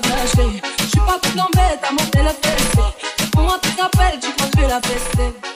la. Eh. Je suis pas toute l'embête à monter la fessée. Pour moi, tu t'appelles, tu crois que je vais la fessée.